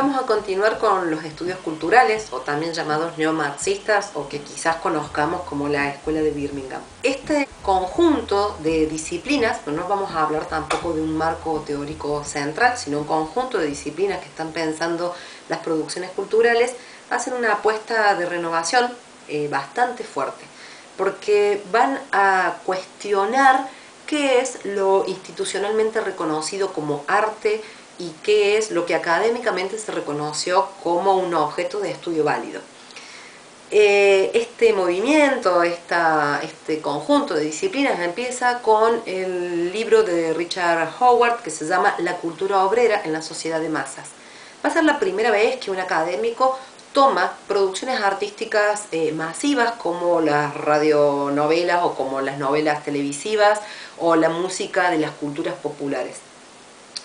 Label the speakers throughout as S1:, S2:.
S1: a continuar con los estudios culturales, o también llamados neomarxistas, o que quizás conozcamos como la Escuela de Birmingham. Este conjunto de disciplinas, pero no vamos a hablar tampoco de un marco teórico central, sino un conjunto de disciplinas que están pensando las producciones culturales, hacen una apuesta de renovación eh, bastante fuerte, porque van a cuestionar qué es lo institucionalmente reconocido como arte, y qué es lo que académicamente se reconoció como un objeto de estudio válido. Eh, este movimiento, este conjunto de disciplinas empieza con el libro de Richard Howard que se llama La cultura obrera en la sociedad de masas. Va a ser la primera vez que un académico toma producciones artísticas eh, masivas como las radionovelas o como las novelas televisivas o la música de las culturas populares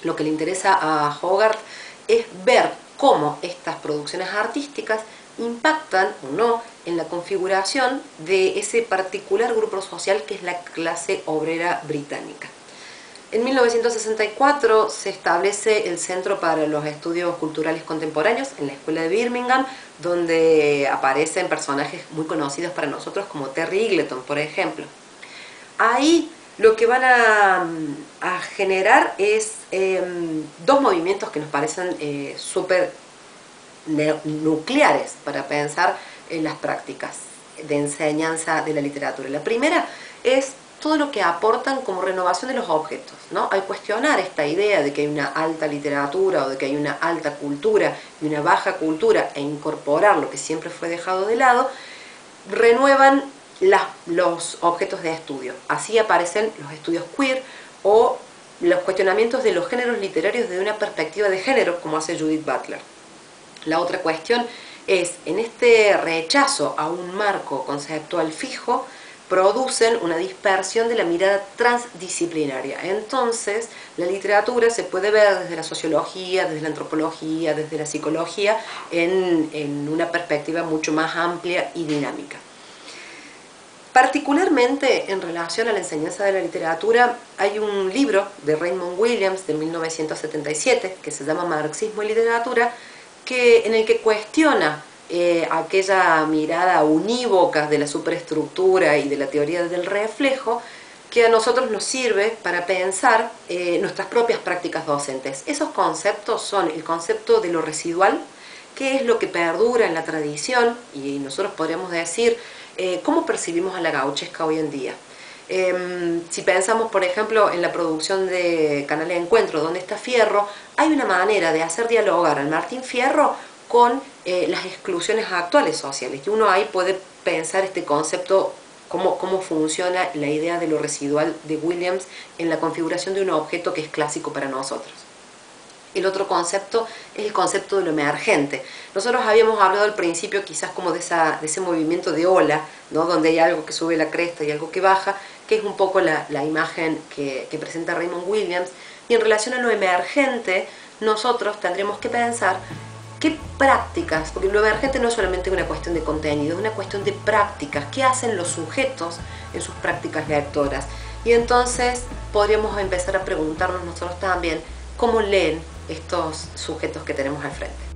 S1: lo que le interesa a Hogarth es ver cómo estas producciones artísticas impactan o no en la configuración de ese particular grupo social que es la clase obrera británica. En 1964 se establece el Centro para los Estudios Culturales Contemporáneos en la Escuela de Birmingham, donde aparecen personajes muy conocidos para nosotros como Terry Eagleton, por ejemplo. Ahí lo que van a, generar es em, dos movimientos que nos parecen eh, súper nucleares para pensar en las prácticas de enseñanza de la literatura. La primera es todo lo que aportan como renovación de los objetos. ¿no? Al cuestionar esta idea de que hay una alta literatura o de que hay una alta cultura y una baja cultura e incorporar lo que siempre fue dejado de lado, renuevan los objetos de estudio. Así aparecen los estudios queer o los cuestionamientos de los géneros literarios desde una perspectiva de género, como hace Judith Butler. La otra cuestión es, en este rechazo a un marco conceptual fijo, producen una dispersión de la mirada transdisciplinaria. Entonces, la literatura se puede ver desde la sociología, desde la antropología, desde la psicología, en una perspectiva mucho más amplia y dinámica. Particularmente en relación a la enseñanza de la literatura, hay un libro de Raymond Williams de 1977 que se llama Marxismo y Literatura, que, en el que cuestiona eh, aquella mirada unívoca de la superestructura y de la teoría del reflejo que a nosotros nos sirve para pensar eh, nuestras propias prácticas docentes. Esos conceptos son el concepto de lo residual, que es lo que perdura en la tradición, y nosotros podríamos decir eh, ¿cómo percibimos a la gauchesca hoy en día? Em, si pensamos, por ejemplo, en la producción de Canal de Encuentro, donde está Fierro, hay una manera de hacer dialogar al Martín Fierro con eh, las exclusiones actuales sociales. Y uno ahí puede pensar este concepto, cómo, cómo funciona la idea de lo residual de Williams en la configuración de un objeto que es clásico para nosotros. El otro concepto es el concepto de lo emergente. Nosotros habíamos hablado al principio quizás como de, ese movimiento de ola, ¿no? donde hay algo que sube la cresta y algo que baja, que es un poco la, imagen que, presenta Raymond Williams. Y en relación a lo emergente, nosotros tendremos que pensar qué prácticas, porque lo emergente no es solamente una cuestión de contenido, es una cuestión de prácticas, qué hacen los sujetos en sus prácticas lectoras. Y entonces podríamos empezar a preguntarnos nosotros también cómo leen estos sujetos que tenemos al frente.